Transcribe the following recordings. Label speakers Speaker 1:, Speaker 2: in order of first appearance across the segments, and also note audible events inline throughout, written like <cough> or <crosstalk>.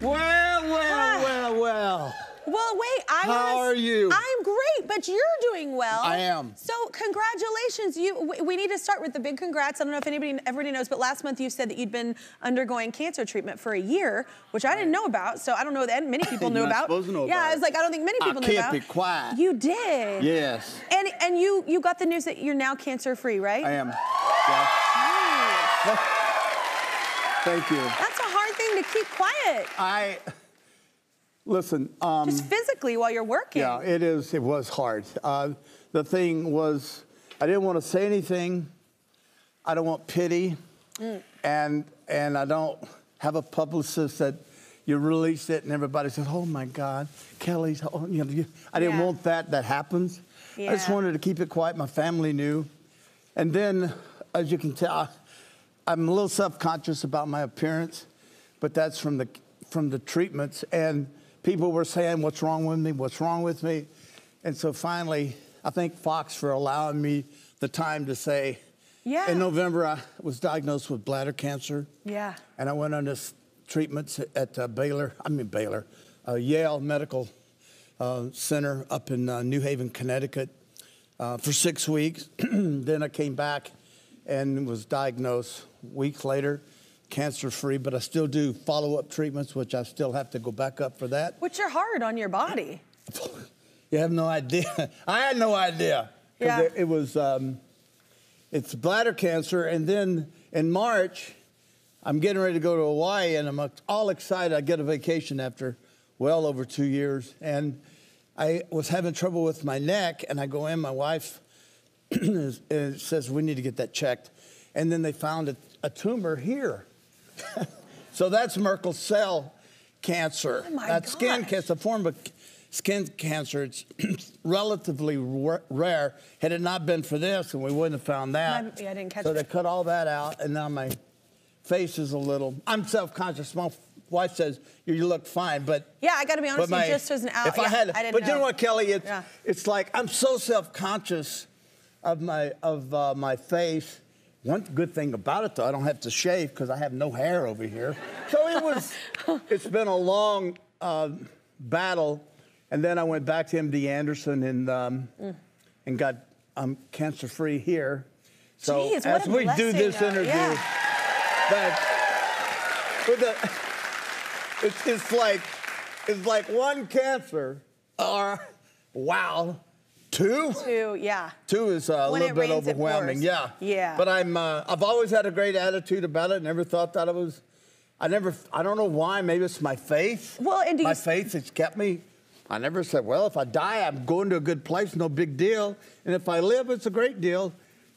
Speaker 1: Well, well, ah. well, well.
Speaker 2: Well, wait. I
Speaker 1: How are you?
Speaker 2: I'm great, but you're doing well.
Speaker 1: I am.
Speaker 2: So, congratulations. You. We, need to start with the big congrats. I don't know if anybody, everybody knows, but last month you said that you'd been undergoing cancer treatment for a year, which I didn't know about. So I don't know that many <laughs> people knew about.
Speaker 1: supposed to know
Speaker 2: yeah,
Speaker 1: about
Speaker 2: I was like, I don't think many
Speaker 1: I
Speaker 2: people knew
Speaker 1: kept
Speaker 2: about.
Speaker 1: it quiet.
Speaker 2: You did.
Speaker 1: Yes,
Speaker 2: And and you you got the news that you're now cancer free, right?
Speaker 1: I am. Yeah. <laughs> Thank you.
Speaker 2: That's a to keep quiet,
Speaker 1: I listen. Um,
Speaker 2: just physically while you're working.
Speaker 1: yeah, it is. It was hard. Uh, the thing was, I didn't want to say anything. I don't want pity,
Speaker 2: Mm.
Speaker 1: and and I don't have a publicist that you release it and everybody says, "Oh my God, Kelly's." Oh, you know, you, I didn't
Speaker 2: Yeah.
Speaker 1: want that. That happens. I just wanted to keep it quiet. My family knew, and then, as you can tell, I'm a little self-conscious about my appearance, but that's from the from the treatments. And people were saying, "What's wrong with me? What's wrong with me?" And so finally, I thank Fox for allowing me the time to say.
Speaker 2: Yeah.
Speaker 1: In November, I was diagnosed with bladder cancer.
Speaker 2: Yeah.
Speaker 1: And I went on this treatments at uh, Baylor, I mean Baylor, uh, Yale Medical uh, Center up in uh, New Haven, Connecticut, uh, for six weeks. <clears throat> then I came back and was diagnosed weeks later, cancer free, but I still do follow up treatments, which I still have to go back up for that.
Speaker 2: Which are hard on your body. <laughs>
Speaker 1: You have no idea. <laughs> I had no idea.
Speaker 2: Yeah.
Speaker 1: It, it was, um, it's bladder cancer. And then in March, I'm getting ready to go to Hawaii and I'm all excited. I get a vacation after well over two years. And I was having trouble with my neck and I go in, my wife <clears throat> says, we need to get that checked. And then they found a, a tumor here. <laughs> so that's Merkel cell cancer.
Speaker 2: Oh my
Speaker 1: that's skin cancer, a form of skin cancer. It's <clears throat> relatively ra- rare. Had it not been for this, and we wouldn't have found that.
Speaker 2: My- yeah, I didn't catch
Speaker 1: So
Speaker 2: that.
Speaker 1: they cut all that out, and now my face is a little. I'm self-conscious. My wife says you look fine, but
Speaker 2: Yeah, I got to be honest. you just as an out.
Speaker 1: If I
Speaker 2: yeah,
Speaker 1: had,
Speaker 2: I didn't
Speaker 1: but you know
Speaker 2: know
Speaker 1: what, Kelly? It's,
Speaker 2: Yeah.
Speaker 1: it's like I'm so self-conscious of my of uh, my face. One good thing about it, though, I don't have to shave because I have no hair over here. So it was. <laughs> it's been a long uh, battle, and then I went back to MD Anderson and um,
Speaker 2: Mm.
Speaker 1: and got um, cancer-free here. So
Speaker 2: Jeez,
Speaker 1: as we do this
Speaker 2: though.
Speaker 1: interview,
Speaker 2: Yeah.
Speaker 1: but with the, it's, it's like it's like one cancer or wow, two.
Speaker 2: Two, yeah.
Speaker 1: Two is uh, a little bit
Speaker 2: rains,
Speaker 1: overwhelming. Yeah.
Speaker 2: Yeah.
Speaker 1: But I'm uh, I've always had a great attitude about it. Never thought that I was. I never. I don't know why. Maybe it's my faith.
Speaker 2: Well, and do
Speaker 1: my
Speaker 2: you-
Speaker 1: faith has kept me. I never said, well, if I die, I'm going to a good place, no big deal. And if I live, it's a great deal.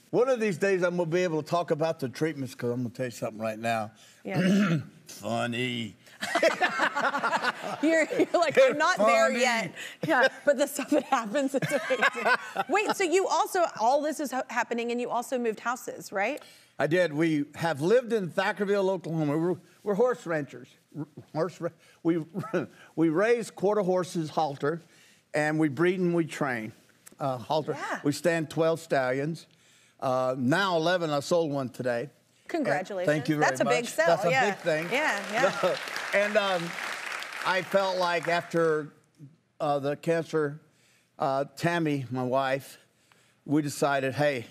Speaker 1: One of these days, I'm going to be able to talk about the treatments because I'm going to tell you something right now.
Speaker 2: Yeah. <clears throat>
Speaker 1: Funny. <laughs>
Speaker 2: You're, you're like, I'm not there yet. Yeah, but the stuff that happens, it's amazing. Wait, so you also, all this is ha- happening and you also moved houses, right?
Speaker 1: I did. We have lived in Thackerville, Oklahoma. We're, we're horse ranchers. Horse, we, <laughs> we raise quarter horses, halter, and we breed and we train. Uh, halter.
Speaker 2: Yeah.
Speaker 1: We stand 12 stallions. Uh, now 11. I sold one today.
Speaker 2: Congratulations.
Speaker 1: And thank you very
Speaker 2: That's a big sell,
Speaker 1: That's a
Speaker 2: yeah.
Speaker 1: big thing.
Speaker 2: Yeah, yeah. <laughs>
Speaker 1: and um, I felt like after uh, the cancer, uh, Tammy, my wife, we decided, hey,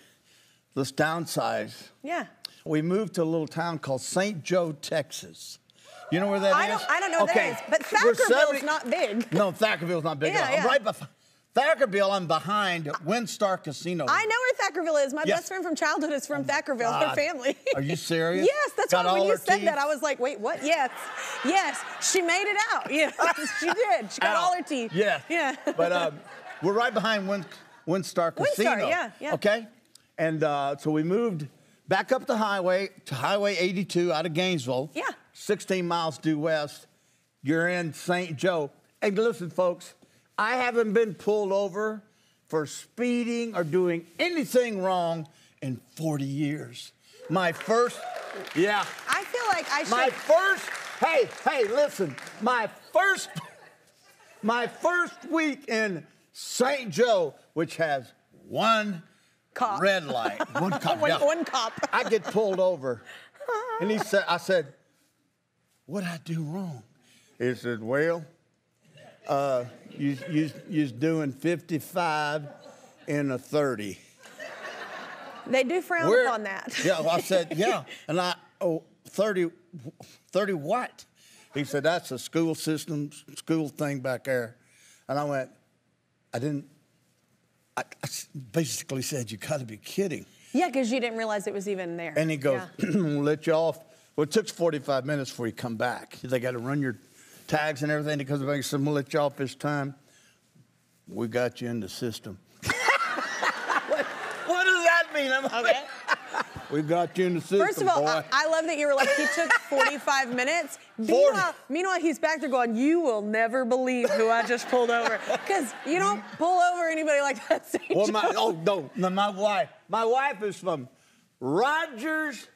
Speaker 1: let's downsize.
Speaker 2: Yeah.
Speaker 1: We moved to a little town called St. Jo, Texas. You know where that is?
Speaker 2: I don't, I don't know
Speaker 1: okay.
Speaker 2: that is, but Thackerville's
Speaker 1: 70
Speaker 2: not big.
Speaker 1: No, Thackerville's not big
Speaker 2: Yeah,
Speaker 1: at all.
Speaker 2: Yeah.
Speaker 1: right. Thackerville, I'm behind WinStar Casino.
Speaker 2: I know where Thackerville is. My
Speaker 1: Yes.
Speaker 2: best friend from childhood is from Thackerville, her family.
Speaker 1: Are you serious?
Speaker 2: yes, that's
Speaker 1: Got
Speaker 2: why when you said
Speaker 1: teeth?
Speaker 2: that, I was like, wait, what? Yes, yes, she made it out. <laughs> Yes, she <laughs> did. She got
Speaker 1: Ow.
Speaker 2: all her teeth.
Speaker 1: Yeah.
Speaker 2: Yeah.
Speaker 1: but <laughs> um, we're right behind Win- WinStar Casino.
Speaker 2: yeah, yeah.
Speaker 1: Okay? And uh, so we moved back up the highway to Highway 82 out of Gainesville.
Speaker 2: Yeah.
Speaker 1: 16 miles due west. You're in St. Jo. And listen, folks, I haven't been pulled over for speeding or doing anything wrong in 40 years. My first, yeah.
Speaker 2: I feel like I should.
Speaker 1: My first, hey, hey, listen, my first, my first week in St. Jo, which has one
Speaker 2: Cop.
Speaker 1: red light, <laughs> one cop.
Speaker 2: One-
Speaker 1: yeah.
Speaker 2: one cop.
Speaker 1: I get pulled over, <laughs> and he said, I said, what did I do wrong? He said, Well, uh, you, you, you's doing 55 in a 30.
Speaker 2: They do frown
Speaker 1: Where-
Speaker 2: upon that. <laughs>
Speaker 1: Yeah, well, I said, yeah. And I, oh, 30, 30 what? He said, that's a school system, school thing back there. And I went, I didn't, I basically said, you got to be kidding.
Speaker 2: Yeah, because you didn't realize it was even there.
Speaker 1: And he goes,
Speaker 2: Yeah. <clears throat>
Speaker 1: we'll let you off. Well, it took 45 minutes before you come back. They got to run your tags and everything. He comes back and said, we'll let you off this time. We got you in the system. <laughs> what, what does that mean? I'm
Speaker 2: Okay.
Speaker 1: we got you in the system,
Speaker 2: First of all,
Speaker 1: boy.
Speaker 2: I, I love that you were like, he took <laughs> 45 minutes.
Speaker 1: 40.
Speaker 2: Meanwhile, meanwhile, he's back there going, you will never believe who I just pulled over. <laughs> Because you don't pull over anybody like that. St.
Speaker 1: Well, my, oh no, no, my wife. My wife is from Rogers,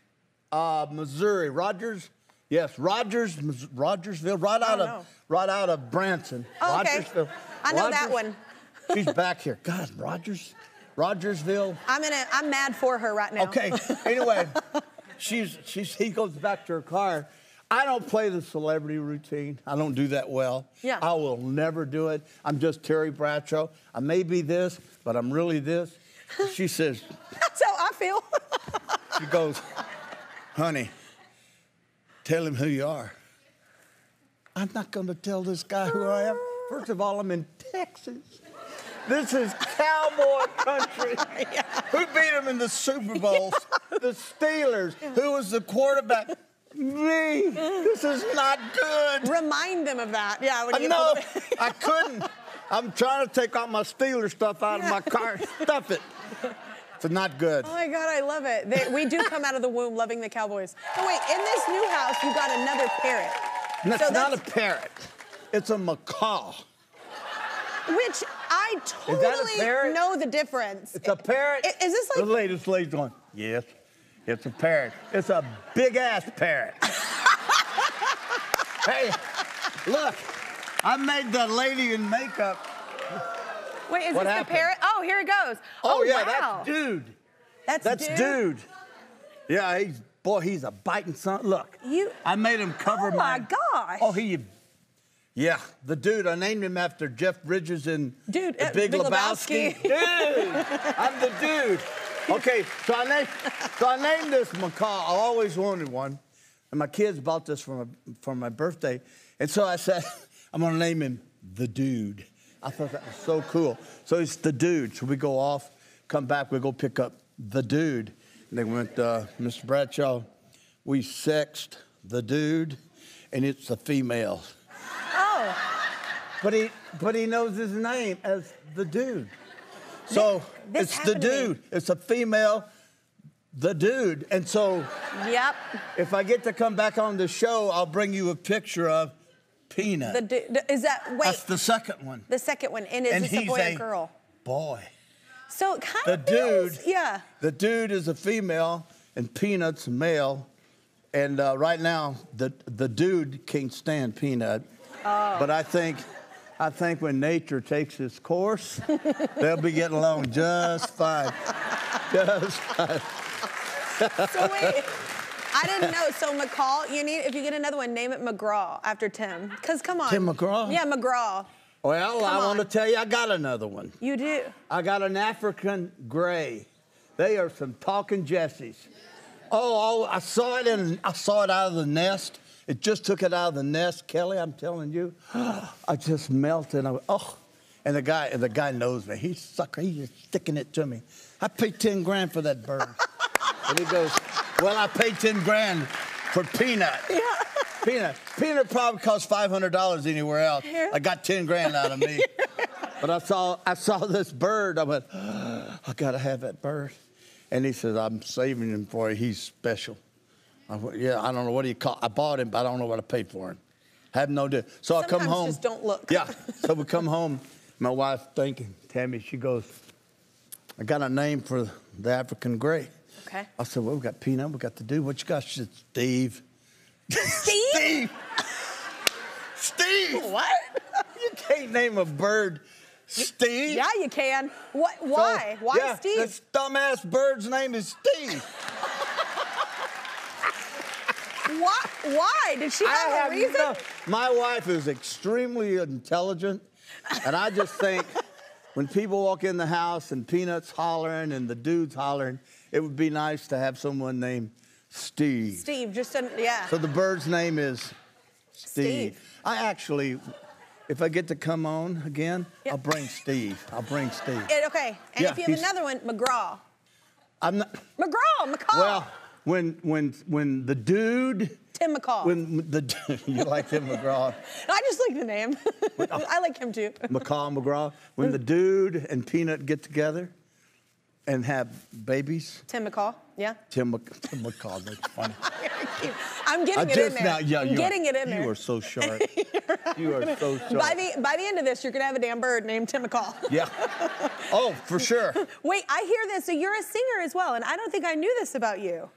Speaker 1: uh, Missouri. Rogers, yes, Rogers, Rogersville, right out of
Speaker 2: know.
Speaker 1: right out of Branson.
Speaker 2: Oh, okay.
Speaker 1: Rogersville.
Speaker 2: I know that one. <laughs>
Speaker 1: She's back here. God, Rogers, Rogersville.
Speaker 2: I'm in a, I'm mad for her right now.
Speaker 1: Okay. Anyway, <laughs> she's she's he goes back to her car. I don't play the celebrity routine. I don't do that well.
Speaker 2: Yeah.
Speaker 1: I will never do it. I'm just Terry Bradshaw. I may be this, but I'm really this. She says, <laughs>
Speaker 2: That's how I feel.
Speaker 1: she goes, honey, tell him who you are. I'm not going to tell this guy who I am. First of all, I'm in Texas. This is cowboy country. Who beat him in the Super Bowls? The Steelers. Who was the quarterback? Me. This is not good.
Speaker 2: Remind them of that. Yeah. When
Speaker 1: I
Speaker 2: you
Speaker 1: know.
Speaker 2: pull
Speaker 1: I couldn't. I'm trying to take all my Steeler stuff out of my car. Stuff it. It's not good.
Speaker 2: Oh my God, I love it. They, we do come out of the womb loving the Cowboys. Oh wait, in this new house, you got another parrot.
Speaker 1: That's
Speaker 2: So
Speaker 1: not a parrot. It's a macaw.
Speaker 2: Which I totally know the difference.
Speaker 1: It's a parrot.
Speaker 2: Is this like the
Speaker 1: latest lady's going? Yes, it's a parrot. It's a big ass parrot. <laughs> hey, look, I made the lady in makeup.
Speaker 2: wait? Is
Speaker 1: what
Speaker 2: this
Speaker 1: happened?
Speaker 2: the parrot? Oh, here it goes.
Speaker 1: Oh, yeah,
Speaker 2: wow.
Speaker 1: that's dude.
Speaker 2: That's,
Speaker 1: That's dude. Yeah, he's boy, he's a biting son. Look,
Speaker 2: You-
Speaker 1: I made him cover
Speaker 2: Oh my gosh.
Speaker 1: Oh, he. Yeah, the dude. I named him after Jeff Bridges in
Speaker 2: Dude,
Speaker 1: the
Speaker 2: uh,
Speaker 1: Big,
Speaker 2: Big
Speaker 1: Lebowski.
Speaker 2: Lebowski. <laughs>
Speaker 1: Dude, I'm the dude. Okay, so I named so I named this macaw. I always wanted one, and my kids bought this for my for my birthday, and so I said <laughs> I'm gonna name him the dude. I thought that was so cool. So it's the dude. So we go off, come back, we go pick up the dude, and they went, uh, Mr. Bradshaw, we sexed the dude, and it's a female.
Speaker 2: Oh,
Speaker 1: But he, but he knows his name as the dude. So
Speaker 2: This
Speaker 1: it's the
Speaker 2: happened to me.
Speaker 1: dude. It's a female, the dude. And so
Speaker 2: yep.
Speaker 1: if I get to come back on the show, I'll bring you a picture of Peanut.
Speaker 2: The du- is that wait?
Speaker 1: That's the second one.
Speaker 2: the second one, and is
Speaker 1: and
Speaker 2: this a boy
Speaker 1: a
Speaker 2: or girl?
Speaker 1: boy.
Speaker 2: So it kind
Speaker 1: The
Speaker 2: of feels,
Speaker 1: dude.
Speaker 2: yeah.
Speaker 1: The dude is a female, and Peanut's a male. And uh, right now, the the dude can't stand Peanut.
Speaker 2: Oh.
Speaker 1: But I think, I think when nature takes its course, they'll be getting along just fine. <laughs> Just fine.
Speaker 2: So wait, I didn't know. So McCall, you need if you get another one, name it McGraw after Tim. Cause come on.
Speaker 1: Tim McGraw?
Speaker 2: Yeah, McGraw.
Speaker 1: Well,
Speaker 2: Come
Speaker 1: I want to tell you, I got another one.
Speaker 2: You do.
Speaker 1: I got an African gray. They are some talking Jessies. Oh, oh, I saw it in, I saw it out of the nest. It just took it out of the nest, Kelly. I'm telling you, <gasps> I just melted. I oh, and the guy, and the guy knows me. He's sucker. He's just sticking it to me. I paid ten grand for that bird. <laughs> and he goes, well, I paid ten grand for Peanut.
Speaker 2: Yeah. <laughs>
Speaker 1: Peanut. Peanut probably hundred dollars anywhere else. I got ten grand out of me. <laughs> but I saw I saw this bird. I went, I gotta have that bird. And he says, I'm saving him for you. He's special. I went, yeah, I don't know what he call. I bought him, but I don't know what I paid for him. Have no idea. So I come home.
Speaker 2: just don't look.
Speaker 1: Yeah. <laughs> So we come home. My wife thinking, Tammy, she goes, I got a name for the African gray.
Speaker 2: Okay.
Speaker 1: I said, well, we got Peanut, we got the dude. What you got? She said, Steve.
Speaker 2: Steve? <laughs>
Speaker 1: Steve. Steve.
Speaker 2: What?
Speaker 1: You can't name a bird Steve.
Speaker 2: Yeah, you can. What?
Speaker 1: So,
Speaker 2: Why? Why
Speaker 1: yeah,
Speaker 2: Steve?
Speaker 1: This dumbass bird's name is Steve.
Speaker 2: Why? Why? Did she have,
Speaker 1: I
Speaker 2: a
Speaker 1: have
Speaker 2: reason?
Speaker 1: no- my wife is extremely intelligent, and I just think when people walk in the house and Peanuts hollering and the dudes hollering, it would be nice to have someone named Steve.
Speaker 2: Steve, just a, yeah.
Speaker 1: So the bird's name is Steve.
Speaker 2: Steve.
Speaker 1: I actually, if I get to come on again,
Speaker 2: Yeah.
Speaker 1: I'll bring Steve. I'll bring Steve.
Speaker 2: And- okay, and
Speaker 1: Yeah,
Speaker 2: if you have another one, McGraw.
Speaker 1: I'm not.
Speaker 2: McGraw, McCall.
Speaker 1: Well, when when when the dude,
Speaker 2: Tim McCall.
Speaker 1: when the <laughs> you like Tim McGraw, <laughs>
Speaker 2: I just like the name. <laughs> Oh. I like him too.
Speaker 1: McCall McGraw, when the dude and Peanut get together and have babies,
Speaker 2: Tim McCall. Yeah.
Speaker 1: Tim, Mc, Tim McCall, that's funny.
Speaker 2: I'm getting
Speaker 1: I
Speaker 2: it in there.
Speaker 1: now, yeah,
Speaker 2: I'm
Speaker 1: you
Speaker 2: getting
Speaker 1: are,
Speaker 2: it in there.
Speaker 1: You are so sharp. you are so sharp.
Speaker 2: By the by the end of this, you're gonna have a damn bird named Tim McCall.
Speaker 1: yeah. Oh, for sure.
Speaker 2: Wait, I hear this. So you're a singer as well, and I don't think I knew this about you.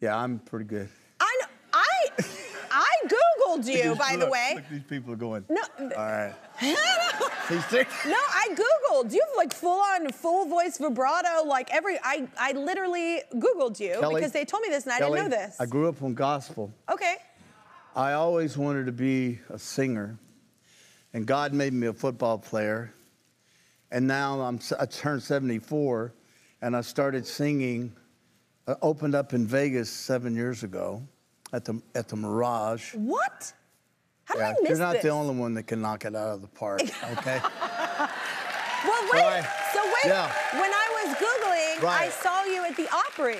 Speaker 1: Yeah, I'm pretty good.
Speaker 2: I I I googled you, by the
Speaker 1: Look,
Speaker 2: way.
Speaker 1: Look, these people are going.
Speaker 2: No.
Speaker 1: All right. <laughs>
Speaker 2: no? I googled. You have like full on full voice vibrato, like every. I I literally googled you
Speaker 1: Kelly,
Speaker 2: because they told me this and I
Speaker 1: Kelly,
Speaker 2: didn't know this.
Speaker 1: I grew up on gospel.
Speaker 2: okay.
Speaker 1: I always wanted to be a singer, and God made me a football player. And now I'm, I turned 74, and I started singing. I opened up in Vegas seven years ago at the at the Mirage.
Speaker 2: What? How did
Speaker 1: Yeah,
Speaker 2: I miss
Speaker 1: you're not
Speaker 2: this?
Speaker 1: the only one that can knock it out of the park. <laughs> Okay.
Speaker 2: Well, wait.
Speaker 1: Right.
Speaker 2: So wait.
Speaker 1: Yeah.
Speaker 2: When I was googling, I saw you at the Opry.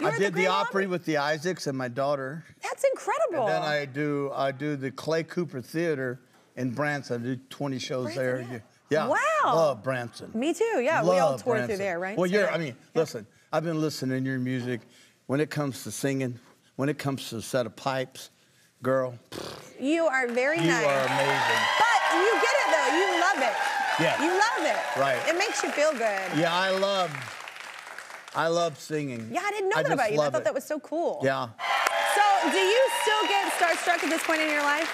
Speaker 2: You
Speaker 1: I did the
Speaker 2: Green
Speaker 1: Opry with the Isaacs and my daughter.
Speaker 2: That's incredible.
Speaker 1: And then I do I do the Clay Cooper Theater in Branson. I do 20 shows
Speaker 2: Branson,
Speaker 1: there.
Speaker 2: yeah.
Speaker 1: Yeah.
Speaker 2: Wow.
Speaker 1: Love Branson.
Speaker 2: Me too. Yeah, we all
Speaker 1: Love
Speaker 2: toured through there, right?
Speaker 1: Well,
Speaker 2: So,
Speaker 1: you're.
Speaker 2: yeah.
Speaker 1: I mean, listen. I've been listening to your music. When it comes to singing, when it comes to a set of pipes, girl,
Speaker 2: you are very
Speaker 1: you
Speaker 2: nice.
Speaker 1: You are amazing.
Speaker 2: But you get it though. You love it.
Speaker 1: Yeah.
Speaker 2: You love it.
Speaker 1: Right.
Speaker 2: It makes you feel good.
Speaker 1: Yeah, I love. I love singing.
Speaker 2: Yeah, I didn't know that about you. I thought
Speaker 1: it.
Speaker 2: that was so cool.
Speaker 1: Yeah.
Speaker 2: So, do you still get starstruck at this point in your life?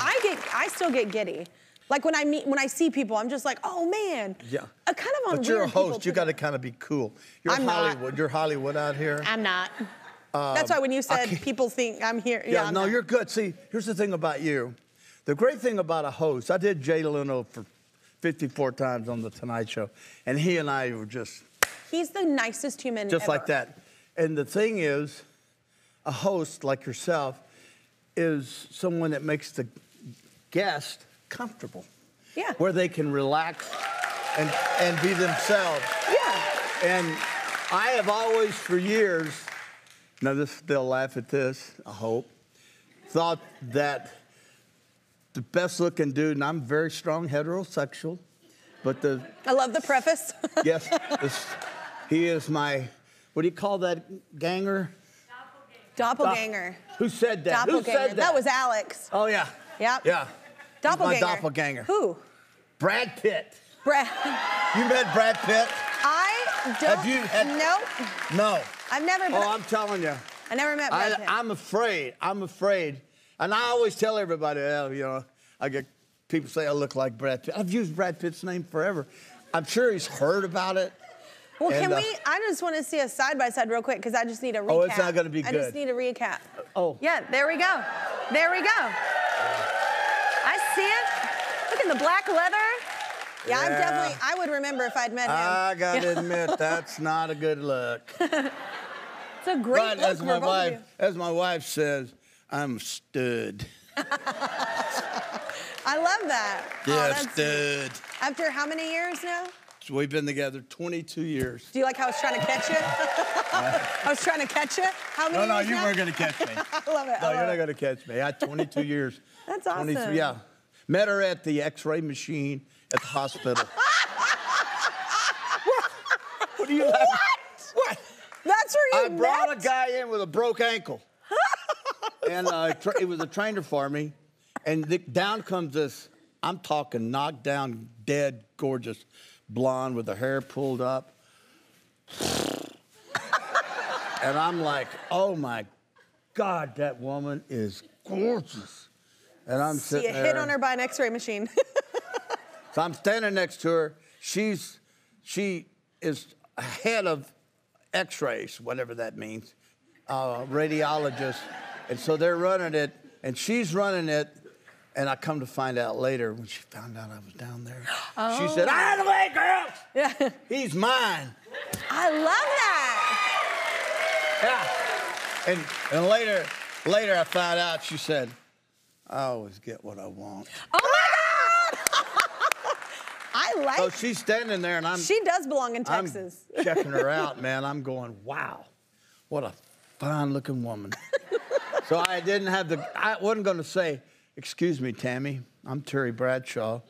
Speaker 2: I get. I still get giddy. Like when I meet, when I see people, I'm just like, oh man.
Speaker 1: Yeah.
Speaker 2: Uh, kind of on
Speaker 1: But you're a host. You got to kind of be cool. You're
Speaker 2: I'm not.
Speaker 1: Hollywood. You're Hollywood out here.
Speaker 2: I'm not. That's why when you said people think I'm here. Yeah,
Speaker 1: Yeah,
Speaker 2: I'm
Speaker 1: no,
Speaker 2: not.
Speaker 1: you're good. See, here's the thing about you. The great thing about a host, I did Jay Leno for 54 times on The Tonight Show, and he and I were just
Speaker 2: He's the nicest human.
Speaker 1: just
Speaker 2: ever.
Speaker 1: like that. And the thing is, a host like yourself is someone that makes the guest comfortable.
Speaker 2: Yeah.
Speaker 1: Where they can relax and, and be themselves.
Speaker 2: Yeah.
Speaker 1: And I have always, for years, now this they'll laugh at this, I hope, thought that the best looking dude, and I'm very strong heterosexual, but the
Speaker 2: I love the preface. <laughs>
Speaker 1: yes, this, he is my what do you call that ganger?
Speaker 2: Doppelganger. Doppelganger.
Speaker 1: Who said that? Who
Speaker 2: Doppelganger.
Speaker 1: said that?
Speaker 2: That was Alex.
Speaker 1: Oh yeah.
Speaker 2: Yep.
Speaker 1: Yeah. He's
Speaker 2: Doppelganger.
Speaker 1: My doppelganger.
Speaker 2: Who?
Speaker 1: Brad Pitt.
Speaker 2: Brad.
Speaker 1: You met Brad Pitt?
Speaker 2: I don't.
Speaker 1: Have you had-
Speaker 2: Nope.
Speaker 1: No.
Speaker 2: I've never. Met,
Speaker 1: Oh, I'm telling you.
Speaker 2: I never met Brad
Speaker 1: I,
Speaker 2: Pitt.
Speaker 1: I'm afraid. I'm afraid. And I always tell everybody, well, you know, I get people say I look like Brad Pitt. I've used Brad Pitt's name forever. I'm sure he's heard about it.
Speaker 2: well, can
Speaker 1: uh,
Speaker 2: we? I just want to see a side by side real quick because I just need a recap.
Speaker 1: Oh, it's not gonna be good.
Speaker 2: I just need a recap.
Speaker 1: Oh.
Speaker 2: Yeah, there we go. There we go. I see it. Look at the black leather. Yeah, I'm definitely. I would remember if I'd met him.
Speaker 1: I gotta <laughs> admit, that's not a good look. <laughs>
Speaker 2: It's a great
Speaker 1: But
Speaker 2: look
Speaker 1: as my wife, as my wife says, I'm stud. <laughs>
Speaker 2: I love that. Oh,
Speaker 1: Yeah, stud.
Speaker 2: After how many years now?
Speaker 1: So we've been together 22 years.
Speaker 2: Do you like how I was trying to catch you? <laughs> I was trying to catch you. How many
Speaker 1: No, no, you
Speaker 2: now?
Speaker 1: weren't gonna catch me. <laughs>
Speaker 2: I love it.
Speaker 1: No,
Speaker 2: love
Speaker 1: you're not gonna catch me. I had 22 years.
Speaker 2: That's awesome.
Speaker 1: 23, yeah. Met her at the X-ray machine at the hospital. what? What are you laughing? I brought a guy in with a broke ankle, <laughs> and uh, it was a trainer for me. And the, down comes this. I'm talking knocked down, dead, gorgeous, blonde with the hair pulled up. <laughs> and I'm like, oh my God, that woman is gorgeous. And I'm
Speaker 2: See, you
Speaker 1: sitting there.
Speaker 2: hit on her by an X-ray machine. <laughs>
Speaker 1: So I'm standing next to her. She's she is ahead of X-rays, whatever that means, uh, radiologist, And so they're running it, and she's running it. And I come to find out later when she found out I was down there, she said, "Out of the way, girls!
Speaker 2: Yeah.
Speaker 1: He's mine."
Speaker 2: I love that.
Speaker 1: Yeah. And and later, later I found out she said, "I always get what I want."
Speaker 2: Oh my! I oh, like.
Speaker 1: So she's standing there, and I'm
Speaker 2: she does belong in Texas.
Speaker 1: I'm <laughs> checking her out, <laughs> man. I'm going, wow, what a fine looking woman. so I didn't have the, I wasn't going to say, excuse me, Tammy, I'm Terry Bradshaw,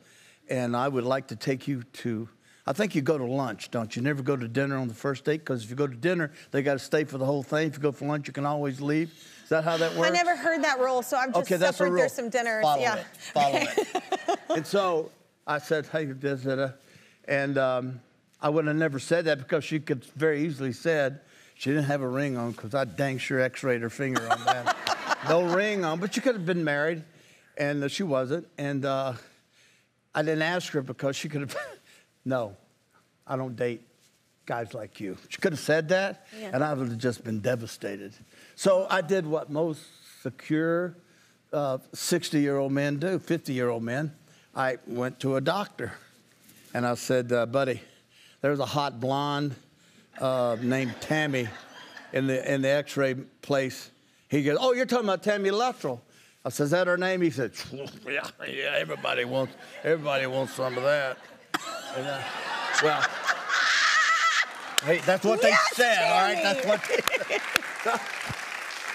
Speaker 1: and I would like to take you to, I think you go to lunch, don't you? Never go to dinner on the first date, because if you go to dinner, they got to stay for the whole thing. If you go for lunch, you can always leave. Is that how that works?
Speaker 2: I never heard that rule, so I've just
Speaker 1: Okay,
Speaker 2: suffered through some dinners.
Speaker 1: Follow
Speaker 2: yeah.
Speaker 1: it. Follow it. <laughs> and so I said, "Hey, da." and um, I would have never said that because she could very easily said she didn't have a ring on because I dang sure X-rayed her finger on that. <laughs> no ring on, but she could have been married, and uh, she wasn't. And uh, I didn't ask her because she could have. <laughs> no, I don't date guys like you. She could have said that,
Speaker 2: Yeah.
Speaker 1: and I would have just been devastated. So I did what most secure 60 year old men do, 50 year old men. I went to a doctor and I said, uh, buddy, there's a hot blonde uh, named Tammy in the, in the x ray place. He goes, Oh, you're talking about Tammy Luttrell. I said, Is that her name? He said, <laughs> Yeah, yeah, everybody wants, everybody wants some of that. And, uh, well, hey, that's what
Speaker 2: Yes,
Speaker 1: they said, all right? That's what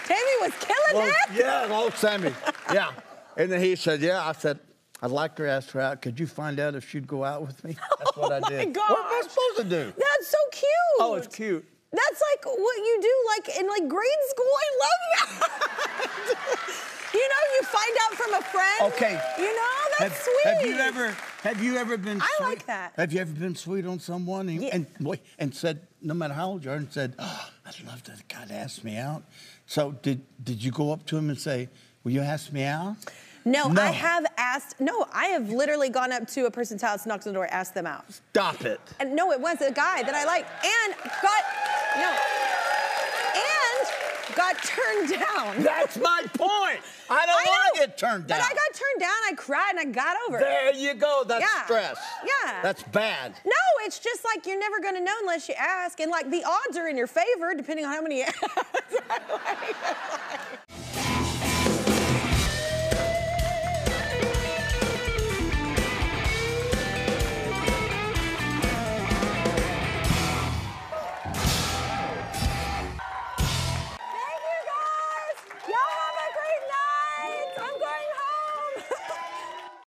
Speaker 2: Tammy <laughs> was killing
Speaker 1: well,
Speaker 2: it.
Speaker 1: yeah, old Sammy. Yeah. And then he said, Yeah. I said, I'd like to ask her out. Could you find out if she'd go out with me? <laughs> That's what I
Speaker 2: Oh my
Speaker 1: did. What am I supposed to do?
Speaker 2: That's so cute.
Speaker 1: Oh, it's cute.
Speaker 2: That's like what you do, like in like grade school. I love that. <laughs> you know, you find out from a friend.
Speaker 1: Okay.
Speaker 2: You know, that's
Speaker 1: have,
Speaker 2: sweet.
Speaker 1: Have you ever have you ever been
Speaker 2: I
Speaker 1: sweet?
Speaker 2: like that.
Speaker 1: Have you ever been sweet on someone and,
Speaker 2: Yeah.
Speaker 1: and, and said, no matter how old you are, and said, oh, I'd love to God to ask me out. So did did you go up to him and say, Will you ask me out?
Speaker 2: No,
Speaker 1: No.
Speaker 2: I have asked. No, I have literally gone up to a person's house, knocked on the door, asked them out.
Speaker 1: Stop it.
Speaker 2: And no, it was a guy that I liked, and got no, and got turned down.
Speaker 1: That's my point. I don't want to get turned down.
Speaker 2: But I got turned down. I cried and I got over it.
Speaker 1: There you go. That's
Speaker 2: Yeah.
Speaker 1: stress.
Speaker 2: Yeah.
Speaker 1: That's bad.
Speaker 2: No, it's just like you're never gonna know unless you ask, and like the odds are in your favor depending on how many. <laughs>